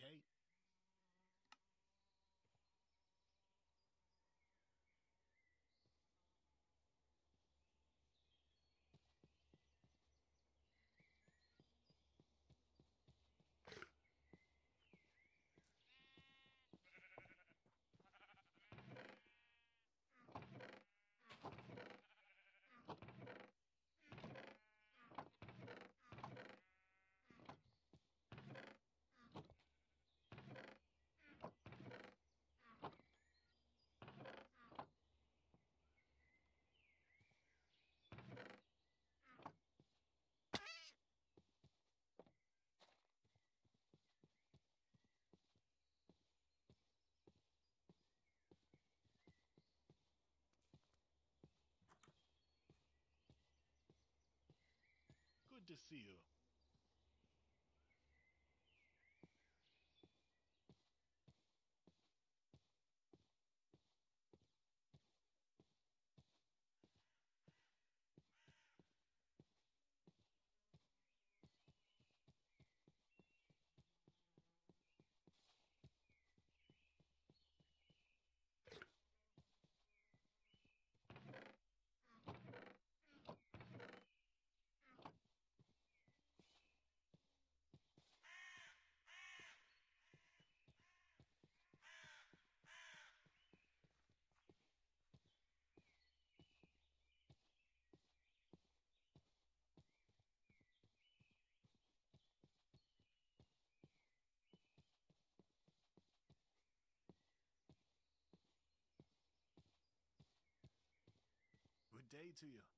okay? To see you. Day to you.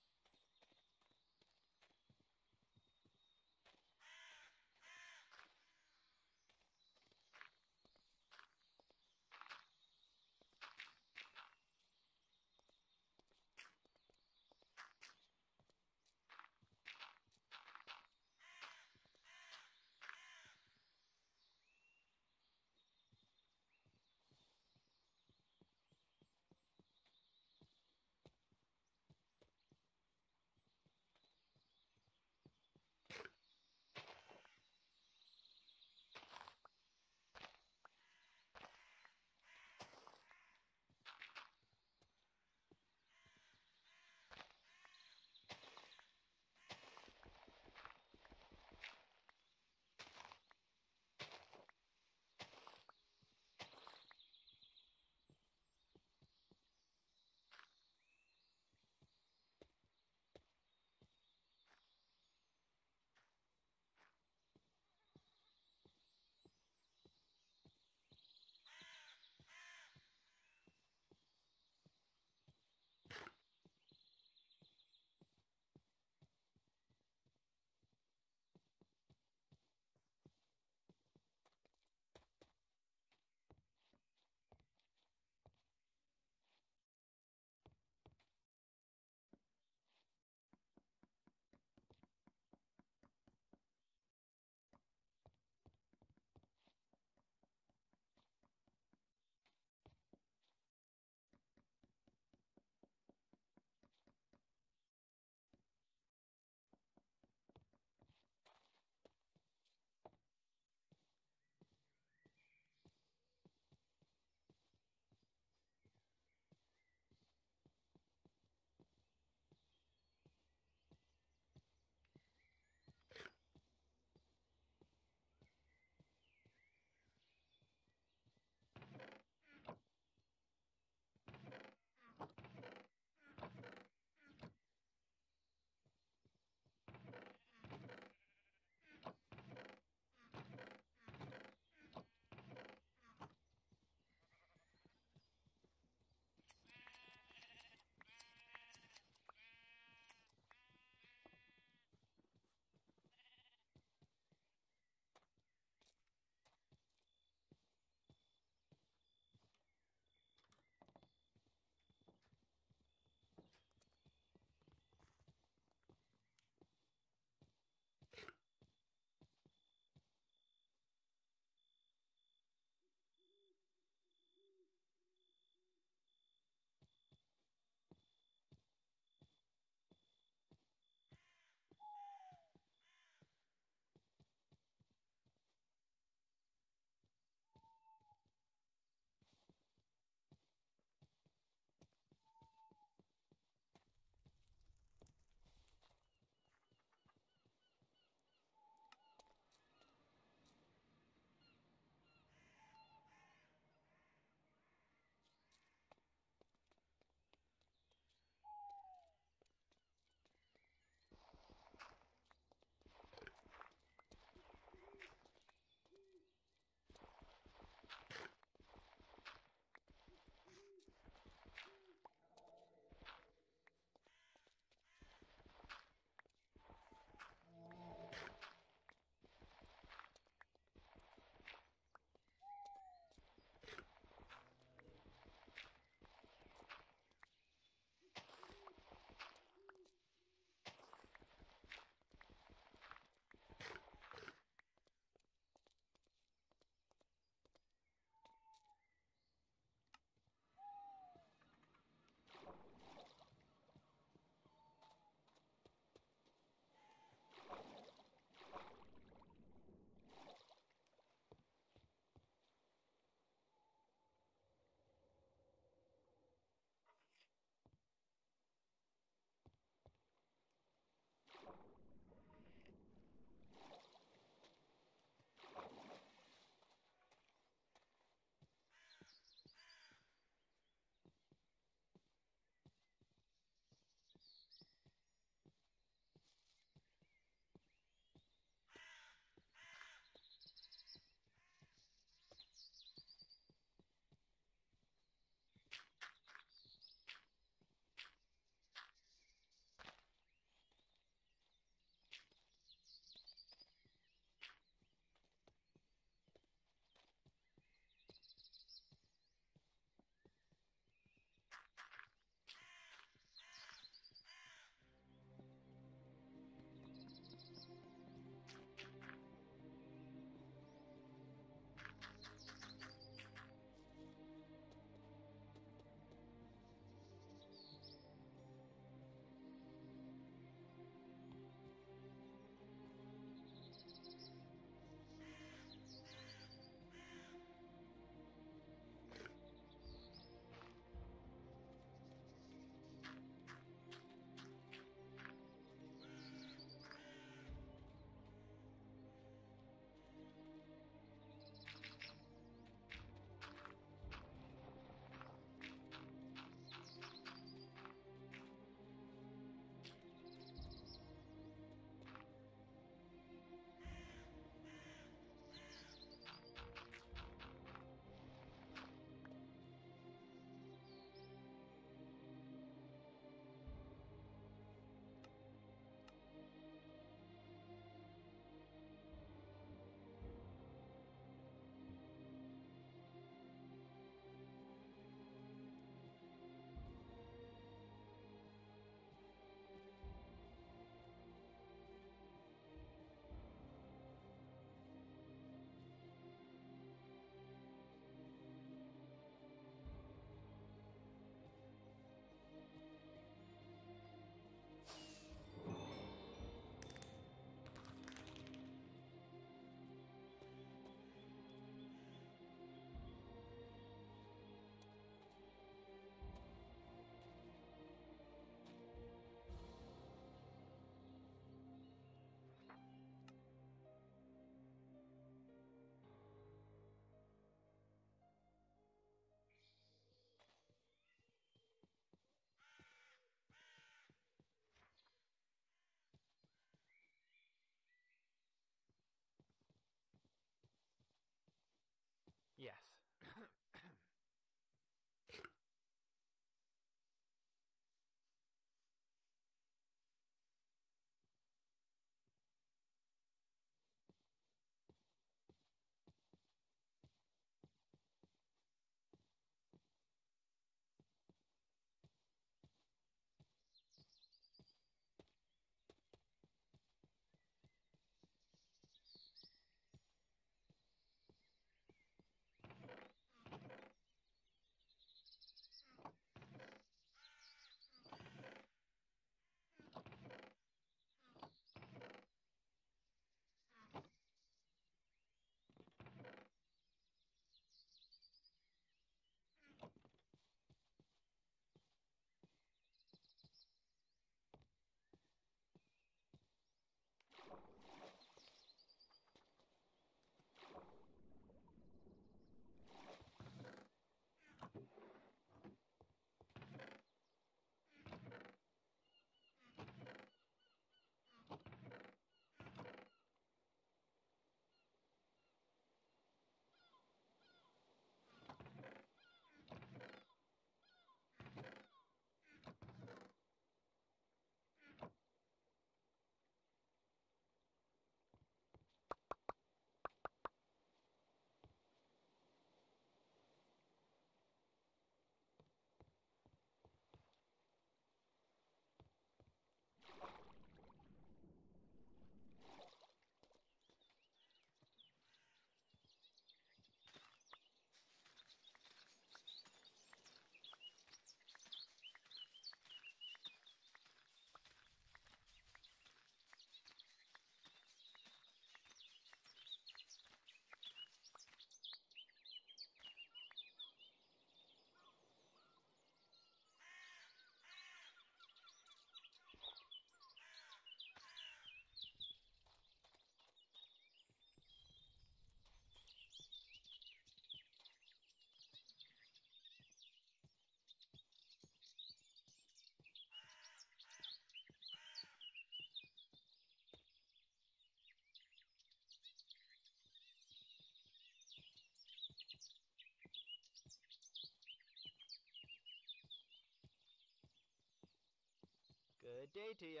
Day to you.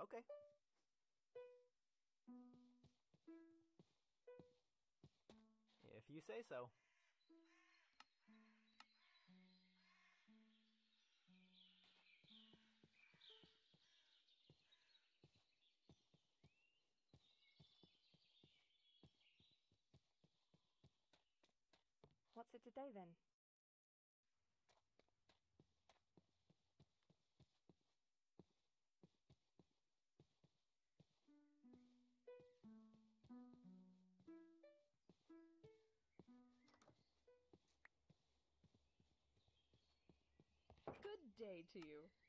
Okay. If you say so. It then? Good day to you.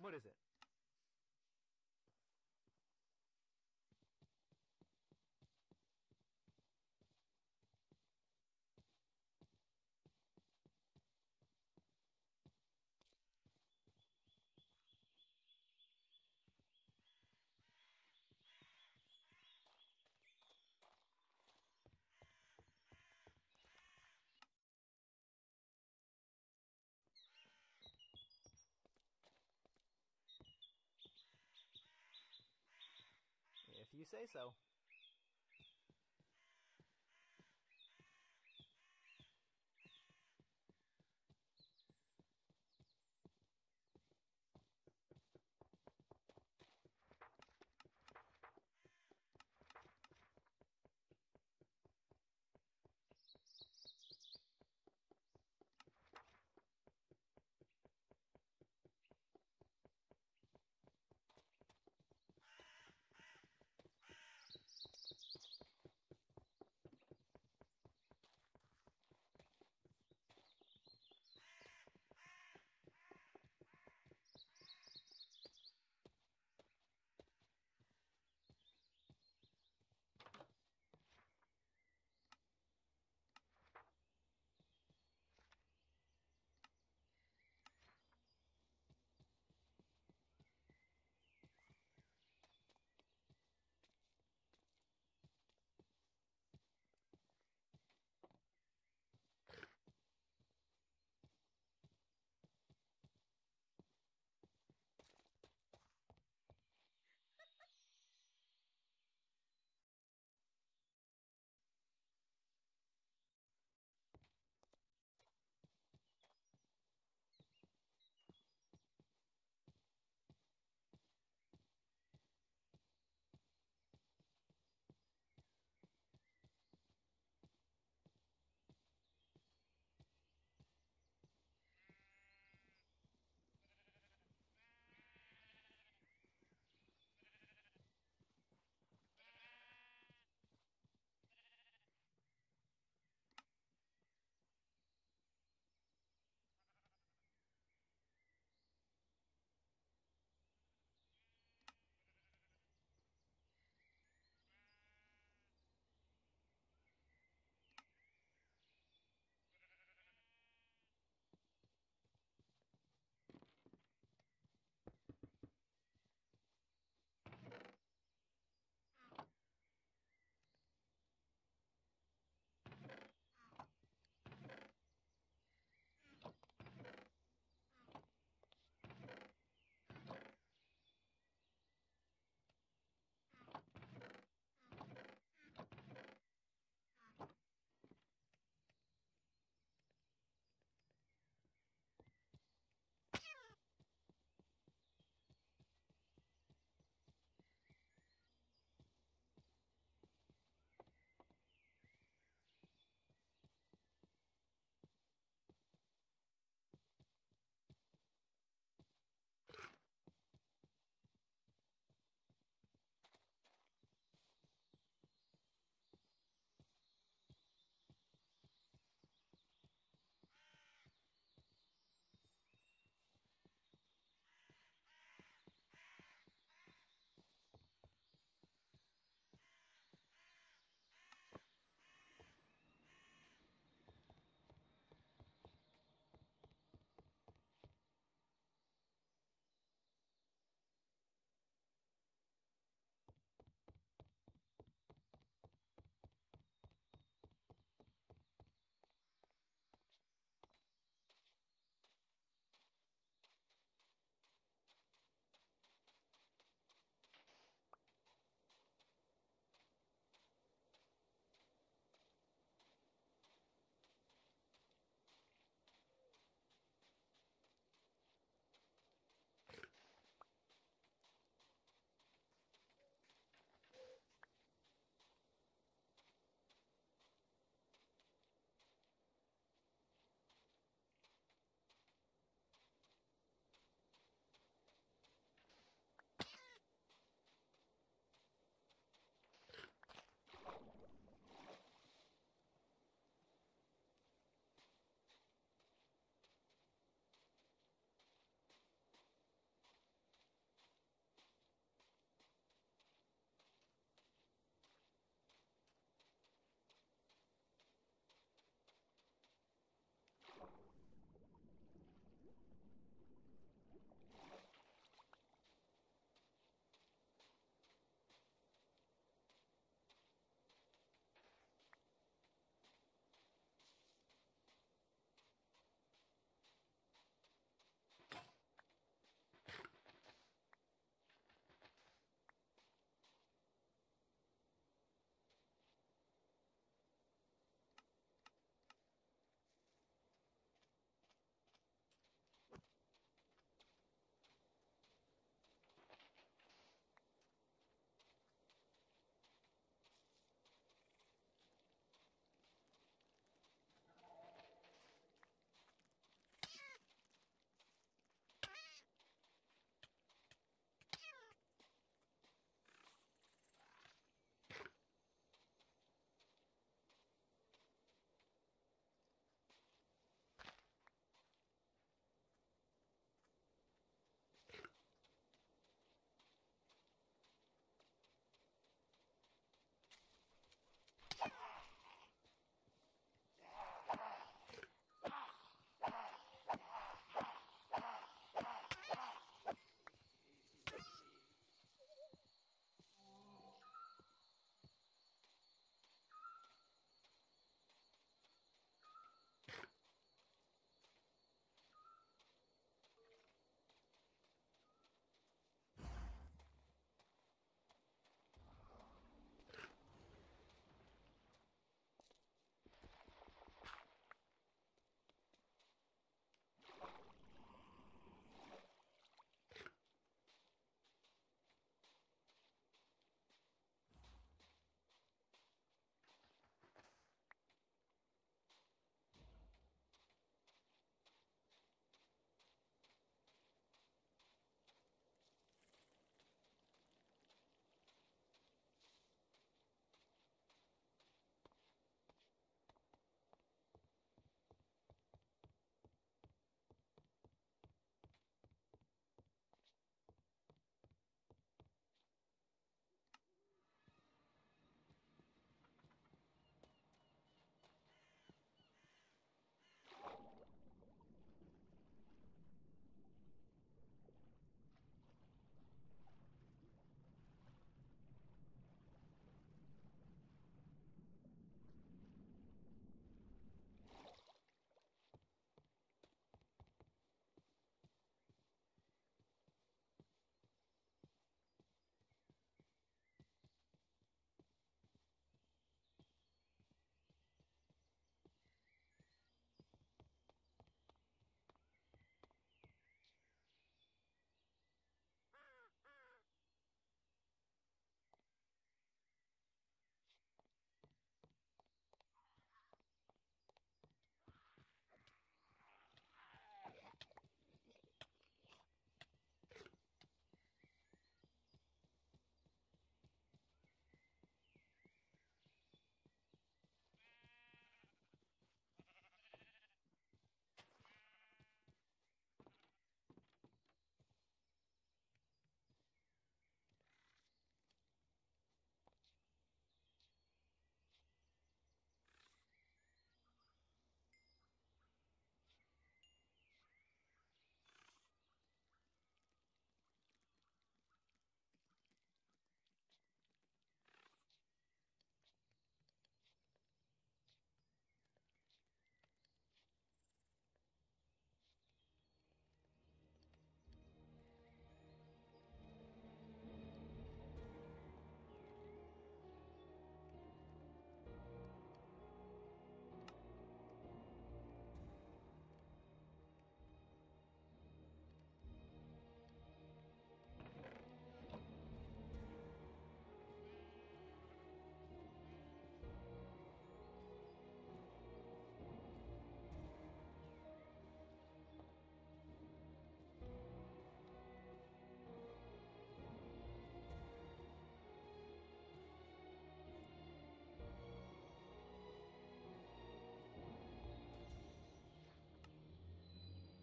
What is it? If you say so.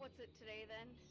What's it today then?